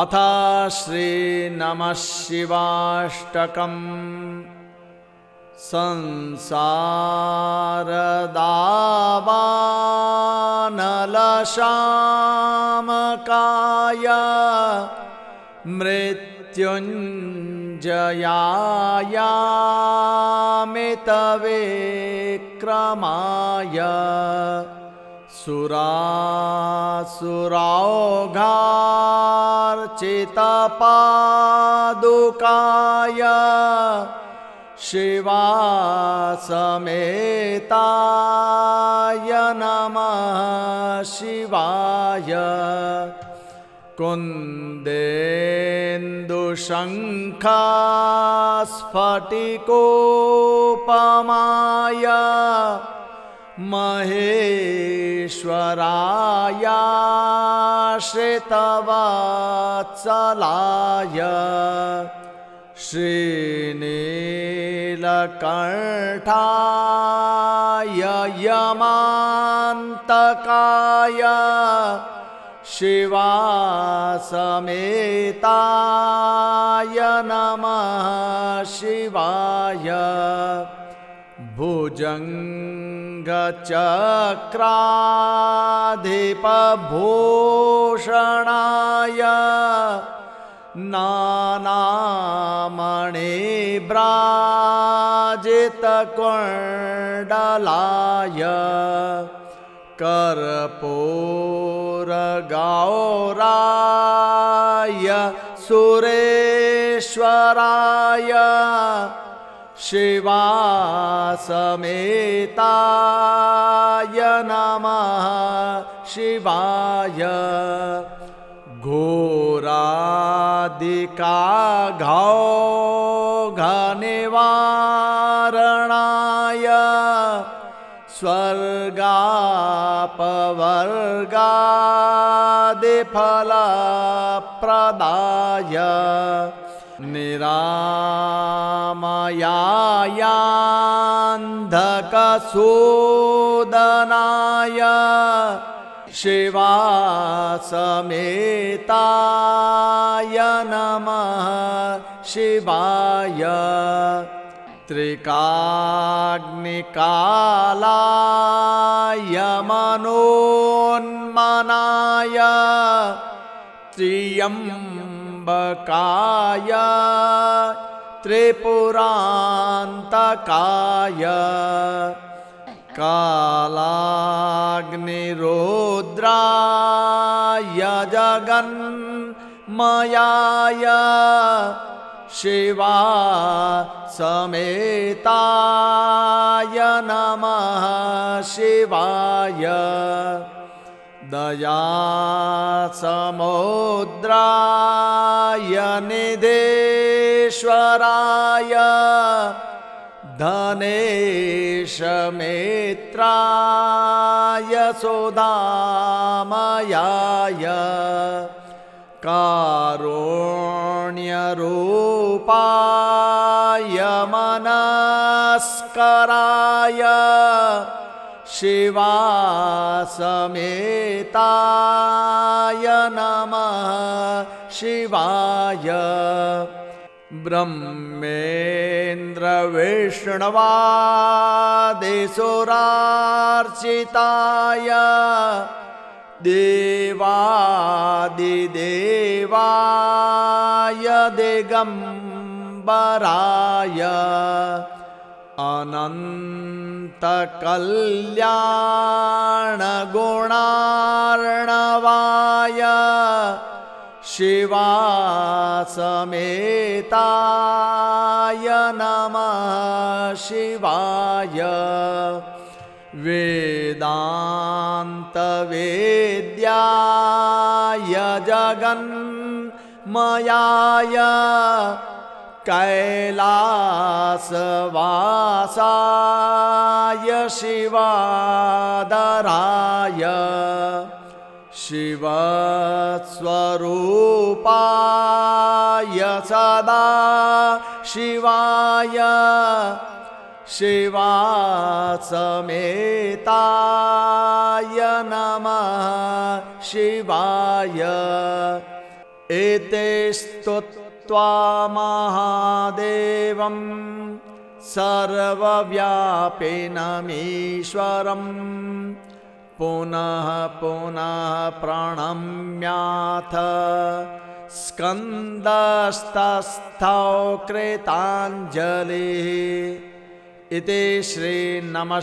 अथ श्रीनमः शिवाष्टकम् संसारदावानलशामकाय मृत्युञ्जयायामितविक्रमाय सुरासुराघार्चितपादुकाय शिवासमेताय नमः शिवाय। कुन्देन्दुशङ्खास्फटिकोपमाय। महेश्वरायाश्रितवत्सलाय श्रीनीलकण्ठाय यमान्तकाय शिवासमेताय नमः शिवाय भुजङ्गचक्राधिपभूषणाय नानामणिभ्राजितकुण्डलाय कर्पूरगौराय सुरेश्वराय शिवासमेताय नमः शिवाय। घोरादिकाघौघनिवारणाय स्वर्गापवर्गादिफलप्रदाय निरामयान्धकसूदनाय शिवासमेताय नमः शिवाय। त्रिकाग्निकालाय मनोन्मनाय। त्र्यम्बकाय त्रिपुरान्तकाय। कालाग्निरुद्राय जगन्मयाय शिवा समेताय नमः शिवाय। दयासमुद्राय निधेश्वराय धनेशमेत्राय सुधामयाय कारुण्यरूपाय मनस्कराय शिवासमेताय नमः शिवाय। ब्रह्मेन्द्रविष्णवादिसुरार्चिताय देवादिदेवाय दिगम्बराय। अनन्तकल्याणगुणार्णवाय शिवासमेताय नमः शिवाय। वेदान्तवेद्याय जगन्मयाय कैलासवासाय शिवादराय शिवस्वरूपाय सदा शिवाय शिवासमेताय नमः शिवाय एते स्तुत्वा महादेवं सर्वव्यापिनमीश्वरं पुनः पुनः प्रणम्याथ स्कन्दस्तस्थौ कृताञ्जलिः इति श्रीनमः